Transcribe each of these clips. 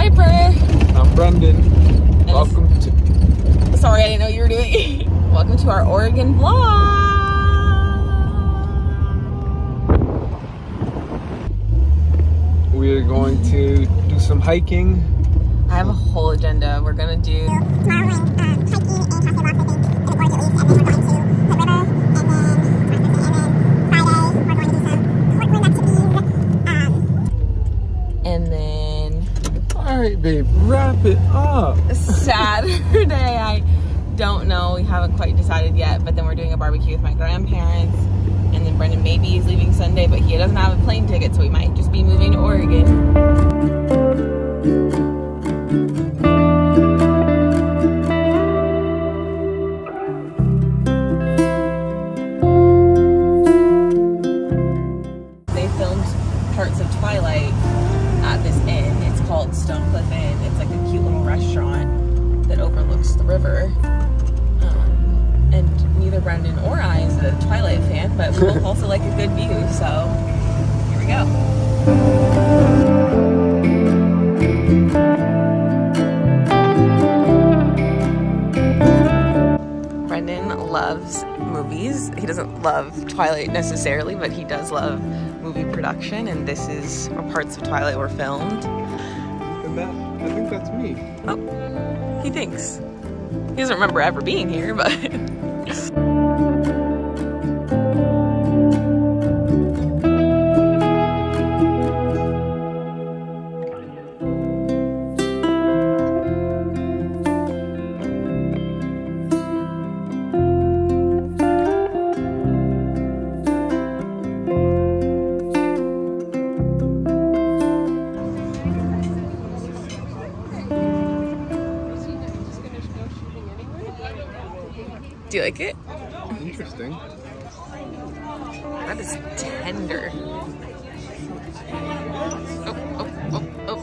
Pieper. I'm Brendan. Welcome to. Sorry, I didn't know you were doing. Welcome to our Oregon vlog. We are going to do some hiking. I have a whole agenda. We're gonna do. tomorrow we're going um, hiking in Castle Rock, I think, in the gorge at least, and then we're going to the river, and then, and then Friday we're going to do some Portland activities. Um, And then All right, babe, wrap it up. Saturday, I don't know. We haven't quite decided yet, but then we're doing a barbecue with my grandparents. And then Brendan maybe is leaving Sunday, but he doesn't have a plane ticket, so we might just be moving to Oregon. River. Um, and neither Brendan or I is a Twilight fan, but we both also like a good view. So here we go. Brendan loves movies. He doesn't love Twilight necessarily, but he does love movie production, and this is where parts of Twilight were filmed. And that, I think that's me. Oh, he thinks. He doesn't remember ever being here, but. tender. Oh, oh, oh, oh.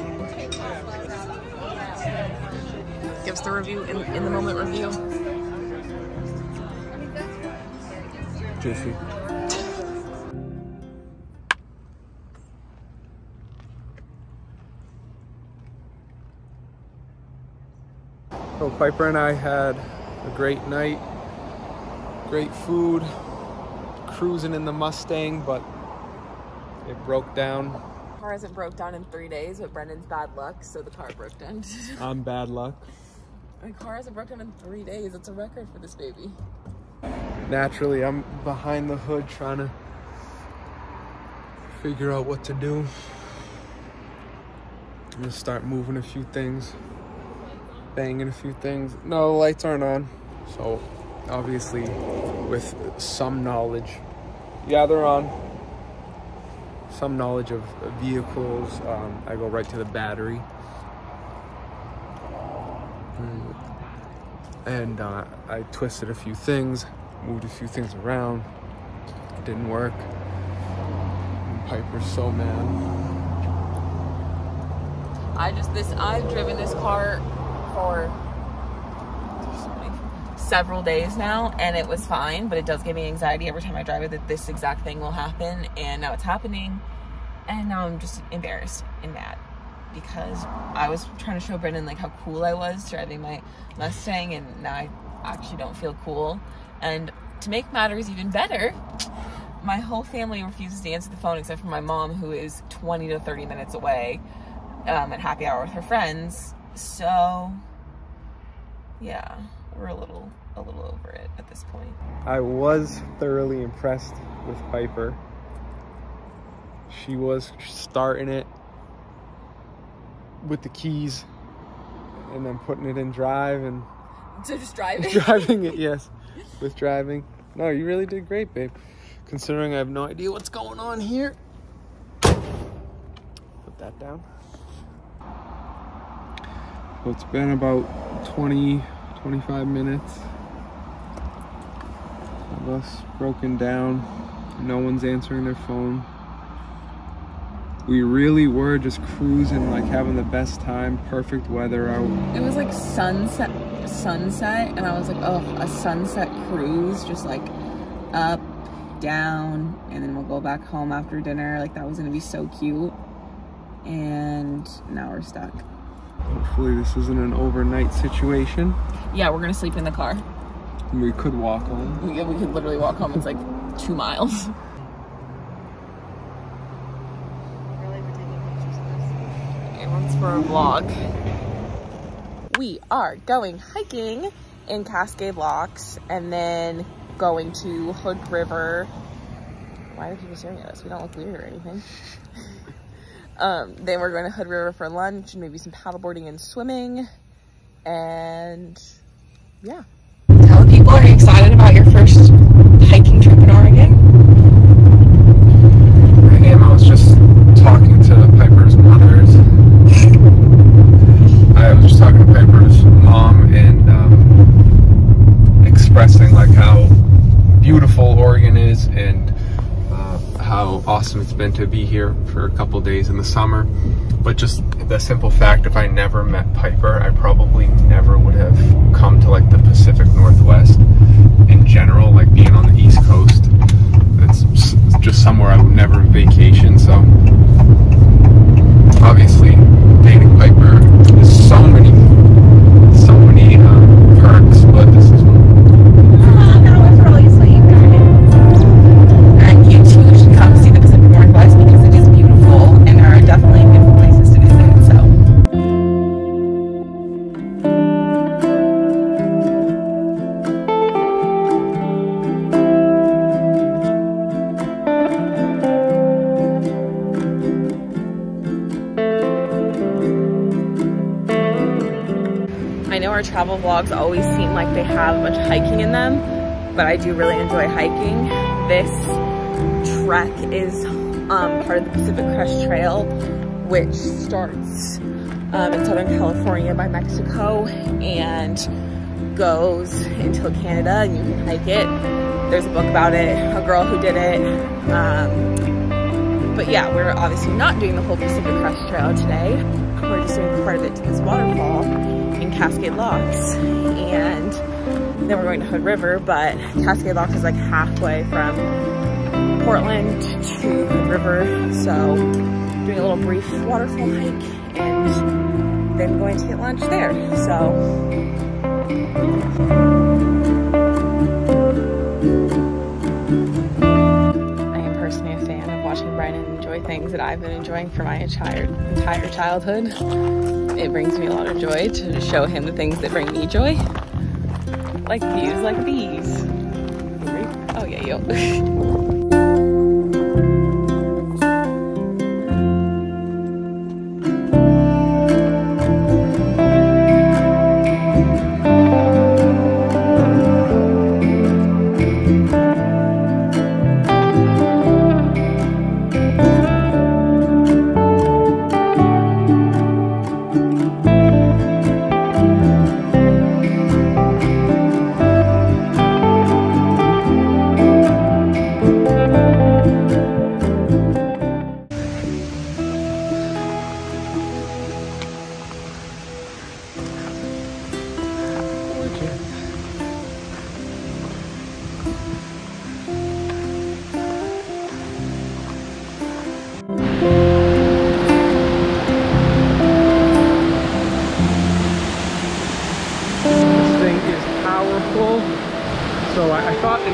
Gives the review in, in the moment review. Juicy. So Pieper and I had a great night, great food, cruising in the Mustang, but it broke down. Car hasn't broke down in three days, but Brendan's bad luck, so the car broke down. I'm bad luck. My car hasn't broken down in three days. It's a record for this baby. Naturally, I'm behind the hood trying to figure out what to do. I'm gonna start moving a few things, banging a few things. No, the lights aren't on. So, obviously, with some knowledge, they're on. Some knowledge of vehicles, um, I go right to the battery. And uh, I twisted a few things, moved a few things around. It didn't work. And Pieper's so mad. I just this I've driven this car for several days now and it was fine, but it does give me anxiety every time I drive it that this exact thing will happen and now it's happening. And now I'm just embarrassed and mad because I was trying to show Brendan like how cool I was driving my Mustang and now I actually don't feel cool. And to make matters even better my whole family refuses to answer the phone except for my mom who is 20 to 30 minutes away um, at happy hour with her friends. So, yeah, we're a little a little over it at this point. I was thoroughly impressed with Pieper. She was starting it with the keys and then putting it in drive and So just driving. driving it, yes, with driving. No, you really did great, babe. Considering I have no idea what's going on here. Put that down. So it's been about 20, 25 minutes of us broken down. No one's answering their phone. We really were just cruising, like having the best time, perfect weather out. It was like sunset, sunset, and I was like, oh, a sunset cruise, just like up, down, and then we'll go back home after dinner. Like that was gonna be so cute. And now we're stuck. Hopefully, this isn't an overnight situation. Yeah, we're gonna sleep in the car. We could walk home. We, we could literally walk home. It's like two miles. For a vlog. We are going hiking in Cascade Locks and then going to Hood River. Why are people staring at us? We don't look weird or anything. um, then we're going to Hood River for lunch and maybe some paddleboarding and swimming. And yeah. Tell the people, are you excited about your first hiking trip in Oregon? I am. I was just talking to Pieper's mother's. I was just talking to Pieper's mom and um, expressing like how beautiful Oregon is and uh, how awesome it's been to be here for a couple days in the summer. But just the simple fact, if I never met Pieper, I probably never would have come to like the Pacific Northwest in general, like being on the East Coast. It's just somewhere I would never vacation. So obviously, dating Pieper travel vlogs always seem like they have of hiking in them, but I do really enjoy hiking. This trek is um, part of the Pacific Crest Trail, which starts um, in Southern California by Mexico and goes until Canada and you can hike it. There's a book about it, a girl who did it. Um, but yeah, we're obviously not doing the whole Pacific Crest Trail today. We're just doing part of it to this waterfall in Cascade Locks. And then we're going to Hood River, but Cascade Locks is like halfway from Portland to Hood River. So doing a little brief waterfall hike and then going to get lunch there. So I've been enjoying for my entire entire childhood. It brings me a lot of joy to show him the things that bring me joy. Like views like these. Oh yeah, yo.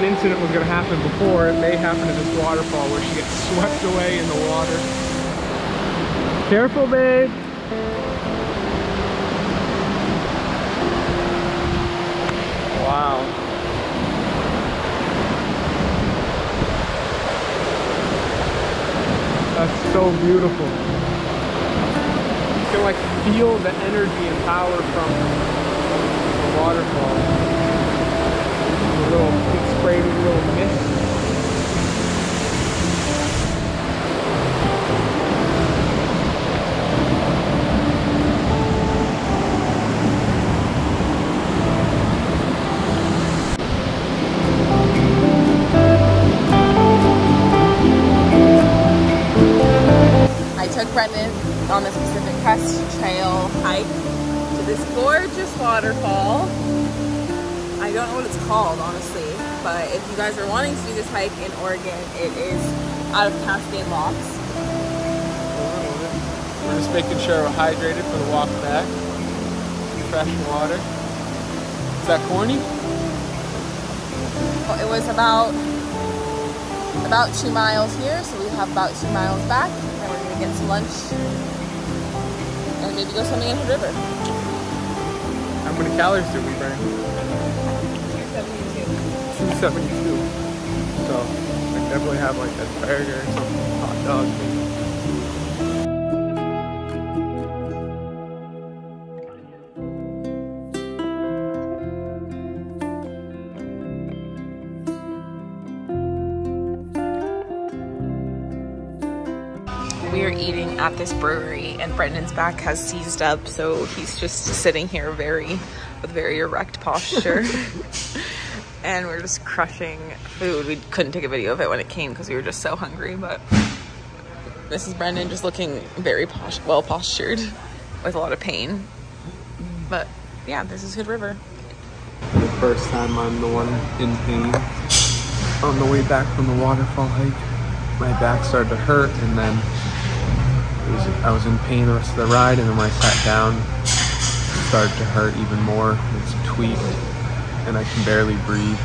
an incident was going to happen before. It may happen at this waterfall where she gets swept away in the water. Careful, babe. Wow. That's so beautiful. You can like feel the energy and power from the waterfall. A I took Brendan on this Pacific Crest Trail hike to this gorgeous waterfall. I don't know what it's called, honestly, but if you guys are wanting to do this hike in Oregon, it is out of Cascade Locks. We're just making sure we're hydrated for the walk back. Fresh water. Is that corny? Well, it was about about two miles here, so we have about two miles back. And we're gonna get some lunch and maybe go swimming in the river. How many calories did we burn? 272. So I definitely have like a burger or some hot dog. maybe. We are eating at this brewery, and Brendan's back has seized up, so he's just sitting here very with very erect posture. and we're just crushing food. We couldn't take a video of it when it came because we were just so hungry, but this is Brendan just looking very posh- well postured with a lot of pain. But yeah, this is Hood River. The first time I'm the one in pain. On the way back from the waterfall hike, my back started to hurt and then was, I was in pain the rest of the ride and then when I sat down it started to hurt even more. It's tweaked and I can barely breathe.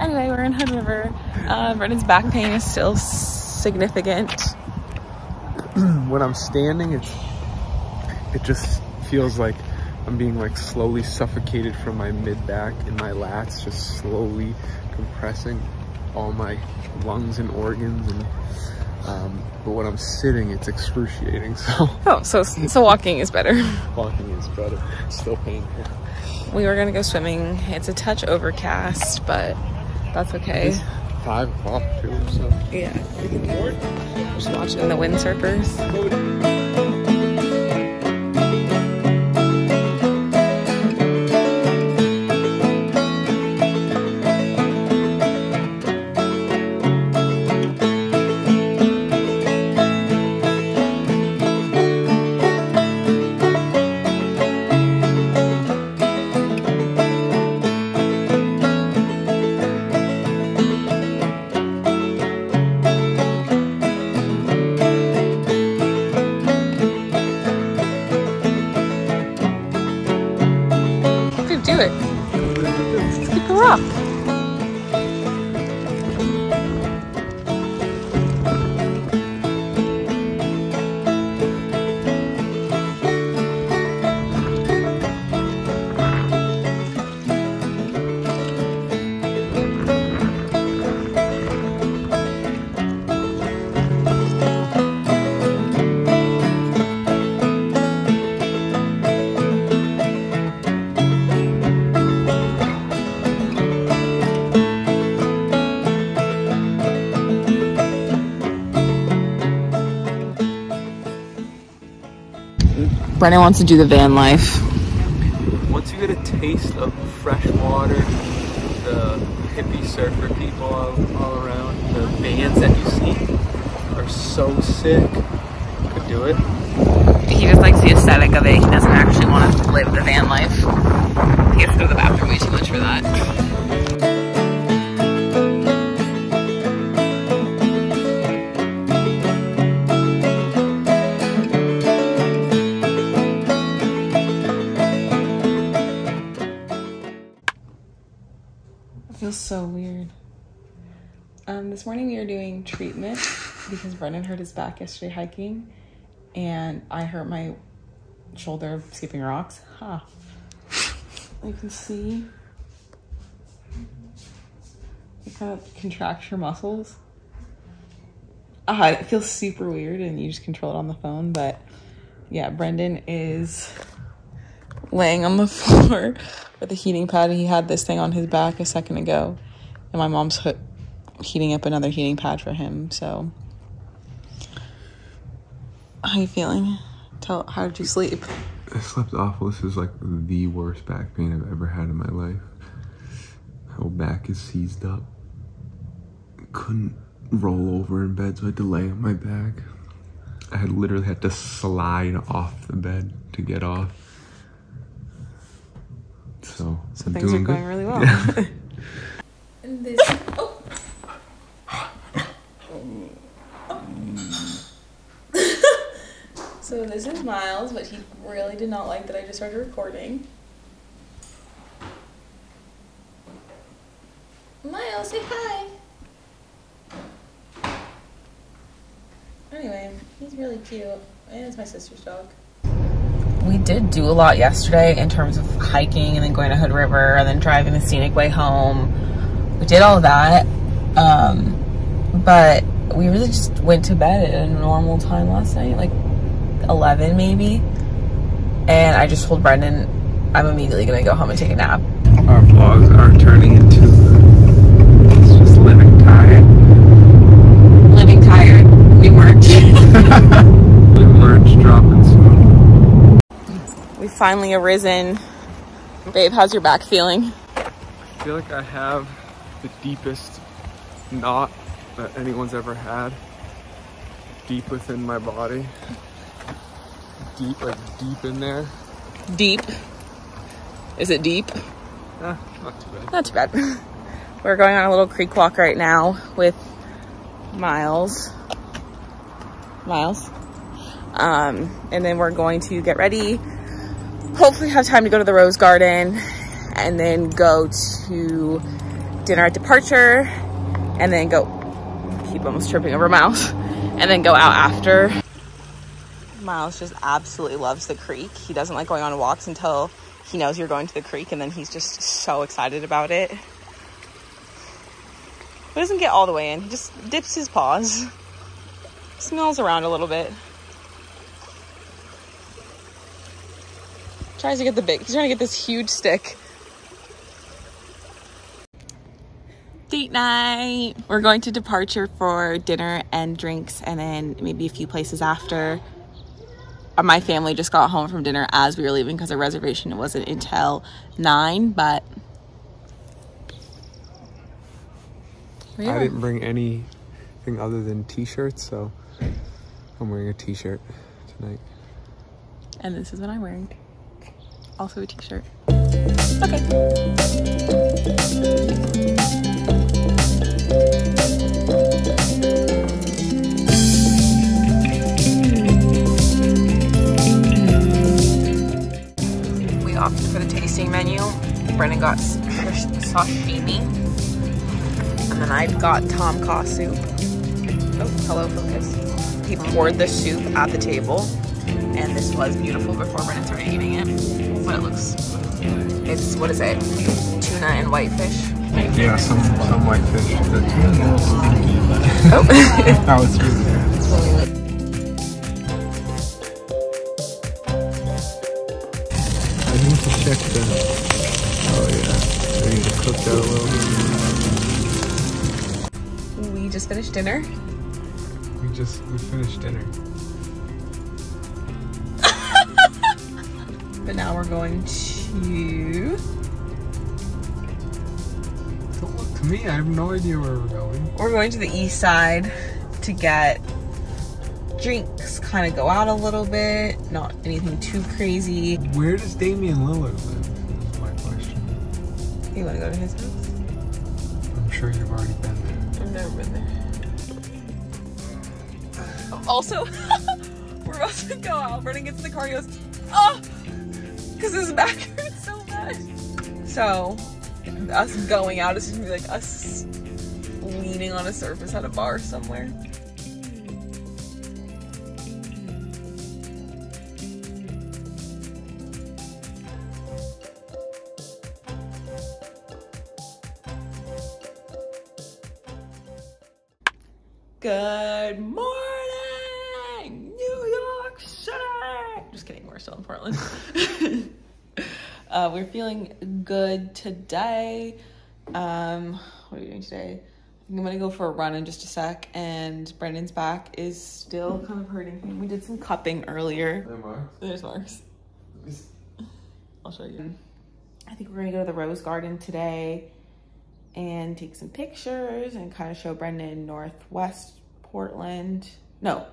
Anyway, we're in Hood River. Uh, Brendan's back pain is still significant. When I'm standing it's it just feels like I'm being like slowly suffocated from my mid back and my lats just slowly compressing all my lungs and organs and um, but when I'm sitting it's excruciating so Oh, so so walking is better. walking is better still painful We were gonna go swimming. It's a touch overcast, but that's okay. it's five o'clock too so Yeah. Just watching the windsurfers. Brendan wants to do the van life. once you get a taste of fresh water the hippie surfer people all, all around the bands that you see are so sick could do it He just likes the aesthetic of it. He doesn't actually want to live the van life. He has to go to the bathroom way too much for that. So weird. Um, this morning we were doing treatment because Brendan hurt his back yesterday hiking, and I hurt my shoulder skipping rocks. Ha! You can see it kind of contracts your muscles. Ah, it feels super weird, and you just control it on the phone. But yeah, Brendan is laying on the floor with a heating pad. He had this thing on his back a second ago, and my mom's hook, heating up another heating pad for him. So, how you feeling? Tell how did you sleep? I slept awful. This is like the worst back pain I've ever had in my life. My whole back is seized up. Couldn't roll over in bed, so I had to lay on my back. I had literally had to slide off the bed to get off. So, So I'm things are going good. really well. and this. Oh. So this is Miles, but he really did not like that I just started recording. Miles, say hi. Anyway, he's really cute. And it's my sister's dog. We did do a lot yesterday in terms of hiking and then going to Hood River and then driving the scenic way home. We did all that. Um, but we really just went to bed at a normal time last night, like 11 maybe. And I just told Brendan I'm immediately gonna go home and take a nap. Our vlogs are turning into it's just living tired. Living tired. We weren't. The merch dropping soon. we finally arisen. Babe, how's your back feeling? I feel like I have the deepest knot that anyone's ever had. Deep within my body. Deep, like deep in there. Deep. Is it deep? Eh, not too bad. Not too bad. We're going on a little creek walk right now with Miles. Miles. Um, and then we're going to get ready. Hopefully have time to go to the Rose Garden and then go to dinner at departure and then go keep almost tripping over Miles and then go out after. Miles just absolutely loves the creek. He doesn't like going on walks until he knows you're going to the creek and then he's just so excited about it. He doesn't get all the way in. He just dips his paws. Smells around a little bit. Tries to get the big. He's trying to get this huge stick. Date night. We're going to departure for dinner and drinks and then maybe a few places after. Uh, My family just got home from dinner as we were leaving because our reservation wasn't until nine, but we I didn't bring anything other than t-shirts, so I'm wearing a t-shirt tonight. And this is what I'm wearing. Also a t-shirt. Okay. We opted for the tasting menu. Brendan got sashimi. And then I got tom kha soup. Oh, hello, focus. He poured the soup at the table and this was beautiful before Brendan started eating it. But it looks, it's what is it? Tuna and whitefish. Yeah, some some white fish. Oh, That was really good. I need to check the. Oh yeah, I need to cook that a little. we just finished dinner. We just we finished dinner. We're going to Don't look to me. I have no idea where we're going. we're going to the east side to get drinks, kind of go out a little bit, not anything too crazy. Where does Damian Lillard live? Is my question. You want to go to his house? I'm sure you've already been there. I've never been there. Also, we're about to go out. Brendan gets in the car and goes, oh, because his back hurts so bad. So, us going out is just gonna be like us leaning on a surface at a bar somewhere. We're feeling good today. Um, what are we doing today? I'm gonna go for a run in just a sec, and Brendan's back is still kind of hurting him. We did some cupping earlier. There's Mark's. I'll show you. I think we're gonna go to the Rose Garden today and take some pictures and kind of show Brendan Northwest Portland. No,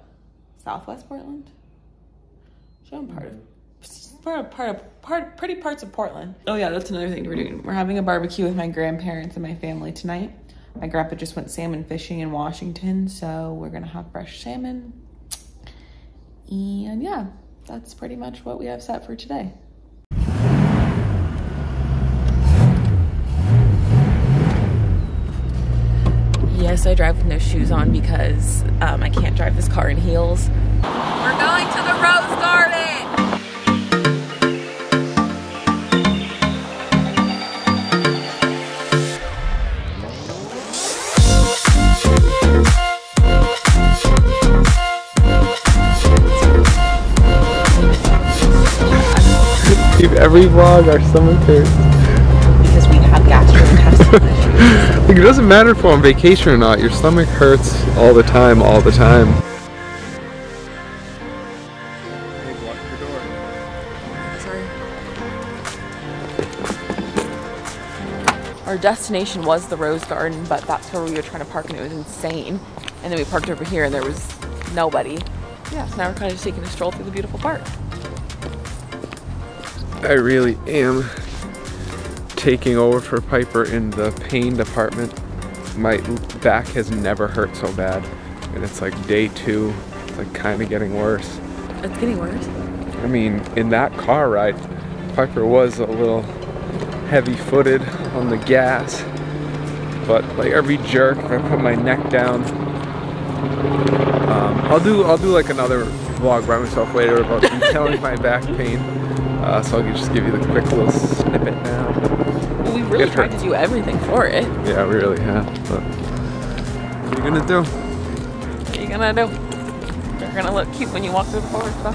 Southwest Portland. Show him part of part of part of part pretty parts of Portland. Oh yeah, that's another thing we're doing. We're having a barbecue with my grandparents and my family tonight. My grandpa just went salmon fishing in Washington, so we're gonna have fresh salmon And yeah, that's pretty much what we have set for today. Yes, I drive with no shoes on because um, I can't drive this car in heels. We're going to the Rose Dude, every vlog our stomach hurts. Because we have gastrointestinal issues. Like, it doesn't matter if we're on vacation or not, your stomach hurts all the time, all the time. Sorry. Our destination was the Rose Garden, but that's where we were trying to park and it was insane. And then we parked over here and there was nobody. Yeah, so now we're kind of just taking a stroll through the beautiful park. I really am taking over for Pieper in the pain department. My back has never hurt so bad. And it's like day two. It's like kind of getting worse. It's getting worse. I mean, in that car ride, Pieper was a little heavy footed on the gas. But like every jerk, if I put my neck down, um, I'll do I'll do like another vlog by myself later about detailing my back pain. Uh, so I'll just give you the quick little snippet now. Well, we really tried to do everything for it. Yeah, we really have. But what are you gonna do? What are you gonna do? You're gonna look cute when you walk through the forest, though.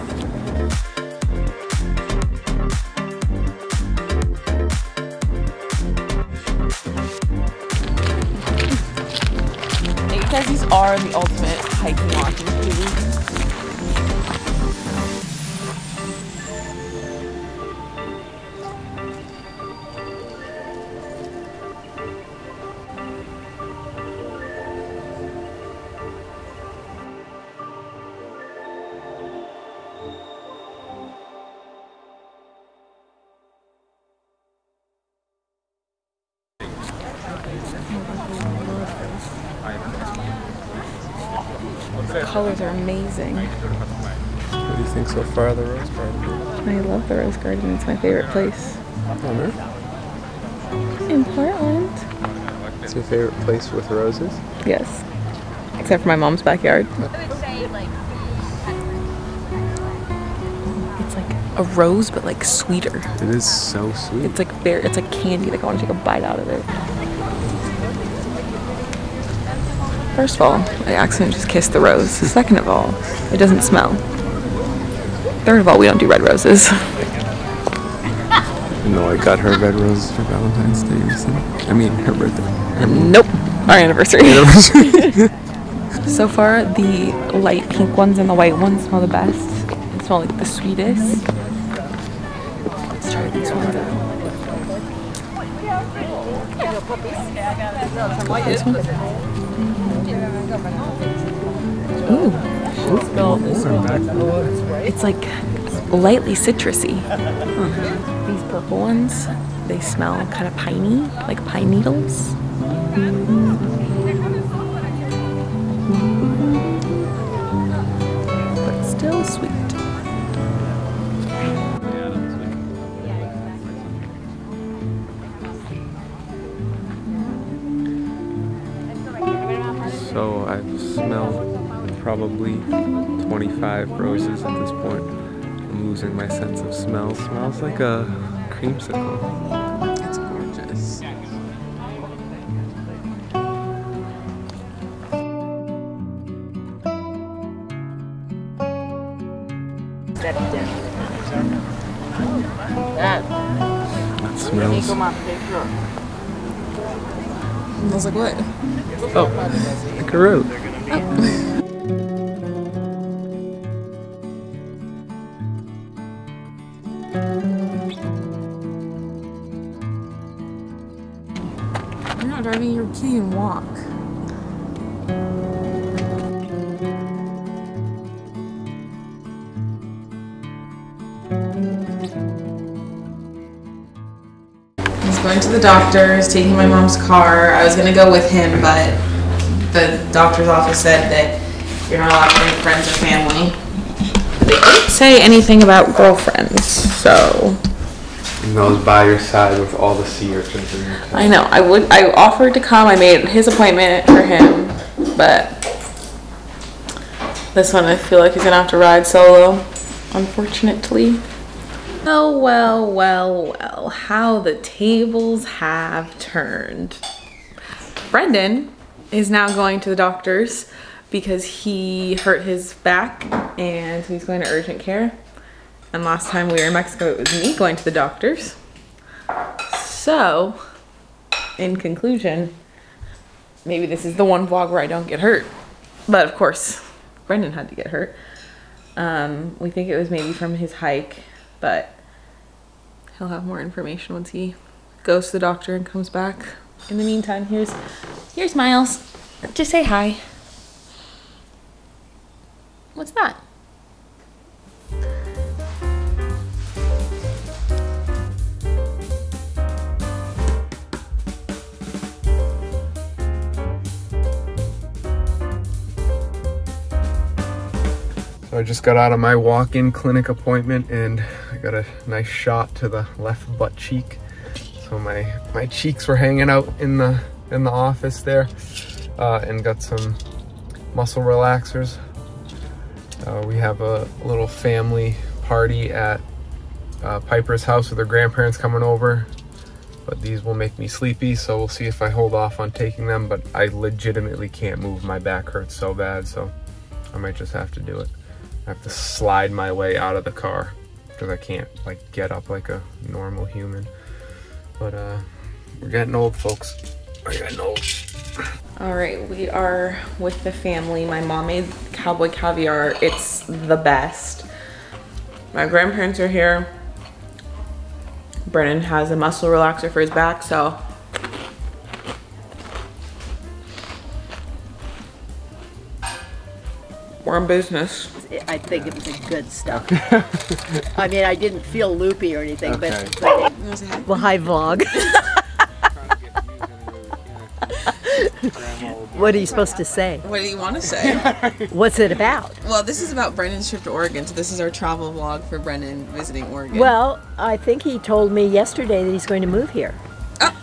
Because these are the ultimate hiking walking so far the Rose Garden? I love the Rose Garden. It's my favorite place On Earth? in Portland. It's your favorite place with roses? Yes, except for my mom's backyard. It's like a rose, but like sweeter. It is so sweet. It's like very, it's like candy. Like I want to take a bite out of it. First of all, I accidentally just kissed the rose. Second of all, it doesn't smell. Third of all, we don't do red roses. No, I got her red roses for Valentine's Day recently. I mean, her birthday. Nope, our anniversary. so far, the light pink ones and the white ones smell the best. They smell like the sweetest. Let's try these ones out. This one. Ooh. It's like lightly citrusy. Uh-huh. These purple ones, they smell kind of piney, like pine needles. But still sweet. So I've smelled probably 25 roses at this point. I'm losing my sense of smell. Smells like a creamsicle. It's gorgeous. That smells. I was like, what? Oh, like a rose. The doctor's, taking my mom's car. I was gonna go with him, but the doctor's office said that you're not allowed to bring friends or family. They don't say anything about girlfriends, so And was by your side with all the sea urchins in your I know I would. I offered to come. I made his appointment for him, but this one I feel like he's gonna have to ride solo, unfortunately. Oh well, well, well. How the tables have turned. Brendan is now going to the doctor's because he hurt his back and he's going to urgent care. And last time we were in Mexico, it was me going to the doctor's. So, in conclusion, maybe this is the one vlog where I don't get hurt. But of course, Brendan had to get hurt. Um, we think it was maybe from his hike, but he'll have more information once he goes to the doctor and comes back. In the meantime, here's here's Miles. Just say hi. What's that? So I just got out of my walk-in clinic appointment and got a nice shot to the left butt cheek. So my my cheeks were hanging out in the in the office there, uh, and got some muscle relaxers. Uh, we have a little family party at uh, Pieper's house with her grandparents coming over. But these will make me sleepy, so we'll see if I hold off on taking them. But I legitimately can't move. My back hurts so bad, so I might just have to do it. I have to slide my way out of the car because I can't like get up like a normal human. But uh, we're getting old, folks. We're getting old. All right, we are with the family. My mom made cowboy caviar. It's the best. My grandparents are here. Brendan has a muscle relaxer for his back, so we're in business. I think it was a good stuff. I mean, I didn't feel loopy or anything, Okay. but, but it, well, hi vlog. What are you supposed to say? What do you want to say? What's it about? well, this is about Brendan's trip to Oregon, so this is our travel vlog for Brendan visiting Oregon. Well, I think he told me yesterday that he's going to move here. Oh.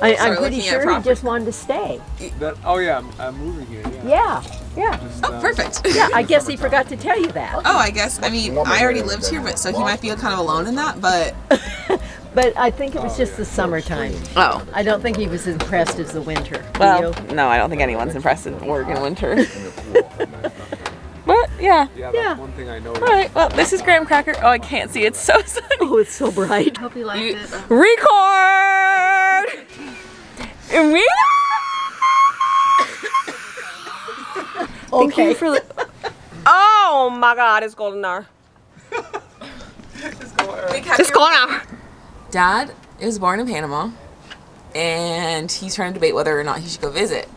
I, Start I'm pretty sure he just wanted to stay. That, oh yeah, I'm, I'm moving here. Yeah. Yeah, yeah, Just, oh, uh, perfect. yeah. I guess he forgot to tell you that. Oh, I guess. I mean, I already lived here, but so he might be kind of alone in that. But But I think it was just the summertime. oh, I don't think he was impressed as the winter. Well, no, I don't think anyone's impressed in Oregon winter. but yeah. Yeah, that's Yeah. one thing I know. All right. Well, this is Graham Cracker. Oh, I can't see. It's so sunny. Oh, it's so bright. Hope You- Record. Record. Thank Okay. you for. Li- oh my God! It's golden hour. It's golden hour. Dad is born in Panama, and he's trying to debate whether or not he should go visit.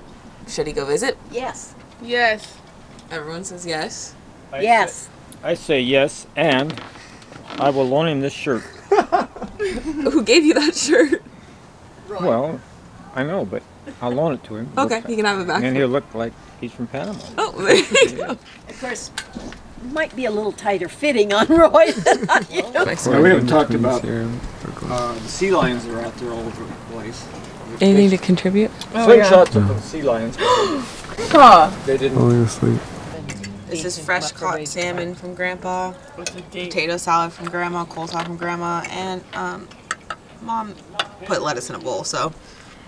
Should he go visit? Yes. Yes. Everyone says yes. Yes. I say yes, and I will loan him this shirt. Who gave you that shirt? Well, I know, but I'll loan it to him. Okay, Look- you can have it back. And he'll look like he's from Panama. Oh, there you go. Of course, might be a little tighter fitting on Roy than on you. Yeah, we haven't talked about Uh, the sea lions are out there all over the place. Anything to contribute? Slingshots of the sea lions. They didn't. Falling asleep. This is fresh caught salmon from Grandpa, potato salad from Grandma, coleslaw from Grandma, and um, Mom put lettuce in a bowl. So,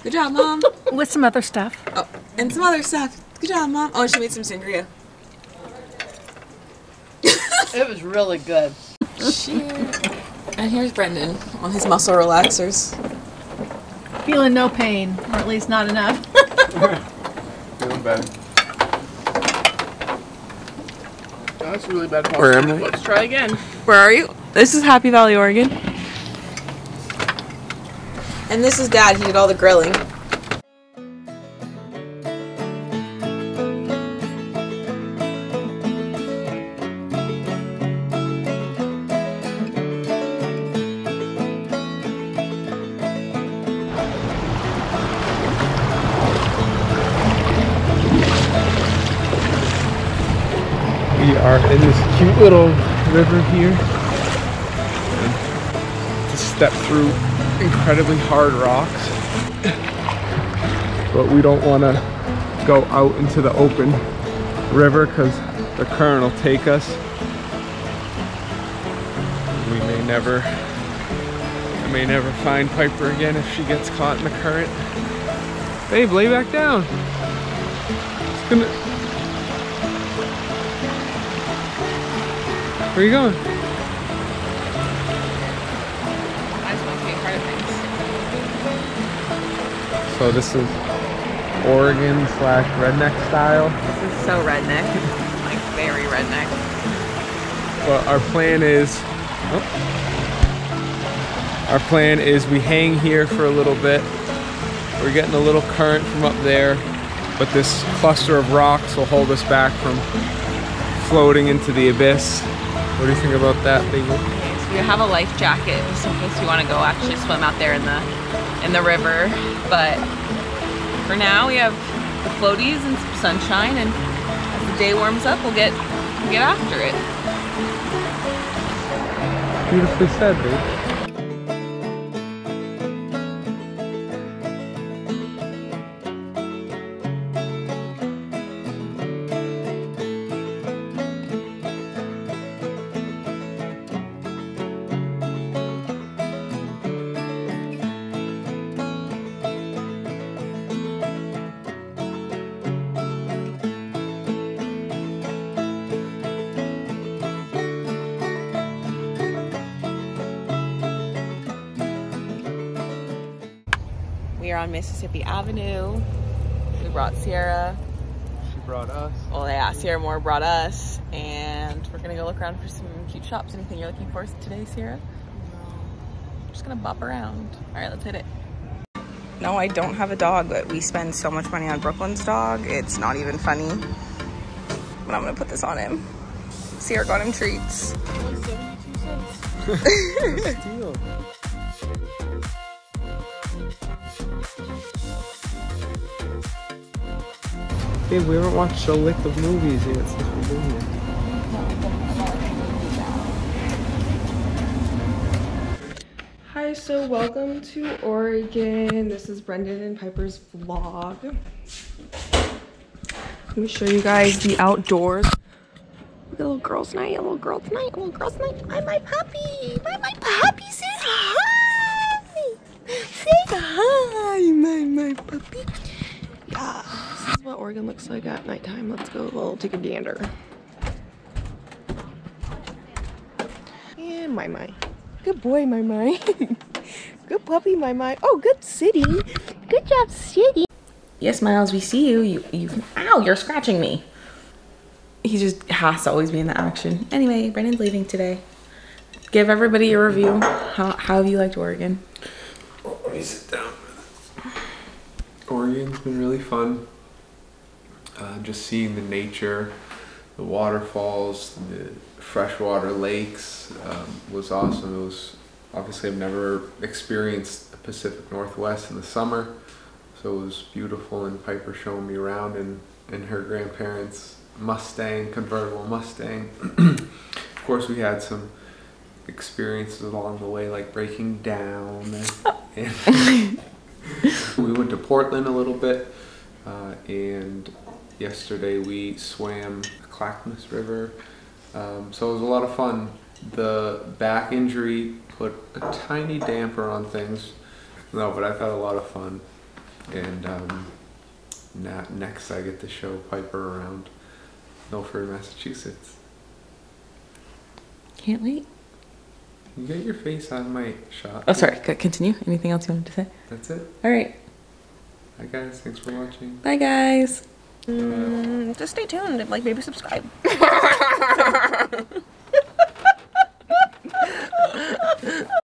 good job, Mom. With some other stuff. Oh, and some other stuff. Good job, Mom. Oh, and she made some sangria. It was really good. Cheers. And here's Brendan on his muscle relaxers. Feeling no pain, or at least not enough. Feeling better. That's really bad. Where am I? Let's try again. Where are you? This is Happy Valley, Oregon. And this is Dad. He did all the grilling. Here. And to step through incredibly hard rocks. But we don't want to go out into the open river because the current will take us. We may never, I may never find Pieper again if she gets caught in the current. Babe, lay back down. It's gonna. Where are you going? I just want to be a part of things. So this is Oregon slash redneck style. This is so redneck. like very redneck. But our plan is, oh. our plan is we hang here for a little bit. We're getting a little current from up there, but this cluster of rocks will hold us back from floating into the abyss. What do you think about that, baby? So we have a life jacket just in case you want to go actually swim out there in the in the river. But for now, we have the floaties and some sunshine, and as the day warms up, we'll get we'll get after it. Beautifully said, babe. On Mississippi Avenue. We brought Sierra. She brought us. Well, yeah, Sierra Moore brought us, and we're gonna go look around for some cute shops. Anything you're looking for today, Sierra? Just gonna bop around. All right, let's hit it. No, I don't have a dog, but we spend so much money on Brooklyn's dog. It's not even funny. But I'm gonna put this on him. Sierra got him treats. Babe, we haven't watched a lick of movies yet since we've been here. Hi, so welcome to Oregon. This is Brendan and Pieper's vlog. Let me show you guys the outdoors. Little girls' night, a little girl tonight, a little girls' night. I'm my puppy. My my puppy. Say hi. Say hi, my my puppy. Yeah, what Oregon looks like at nighttime. Let's go. We'll take a gander. And my my. Good boy, my my. good puppy, my my. Oh, good city. Good job, city. Yes, Miles, we see you. You, you. Ow, you're scratching me. He just has to always be in the action. Anyway, Brendan's leaving today. Give everybody a review. How, how have you liked Oregon? Let me sit down. Oregon's been really fun. Uh, just seeing the nature, the waterfalls, the freshwater lakes um, was awesome. It was obviously I've never experienced the Pacific Northwest in the summer, so it was beautiful. And Pieper showing me around and in her grandparents' Mustang, convertible Mustang. of course, we had some experiences along the way, like breaking down. And, and we went to Portland a little bit, uh, and yesterday we swam Clackamas River. Um, so it was a lot of fun. The back injury put a tiny damper on things. No, but I've had a lot of fun. And um, na- next I get to show Pieper around Milford, Massachusetts. Can't wait. You get your face on my shot. Oh, sorry. Continue. Anything else you wanted to say? That's it. All right. Hi guys, thanks for watching. Bye, guys. Mm, just stay tuned and like maybe subscribe.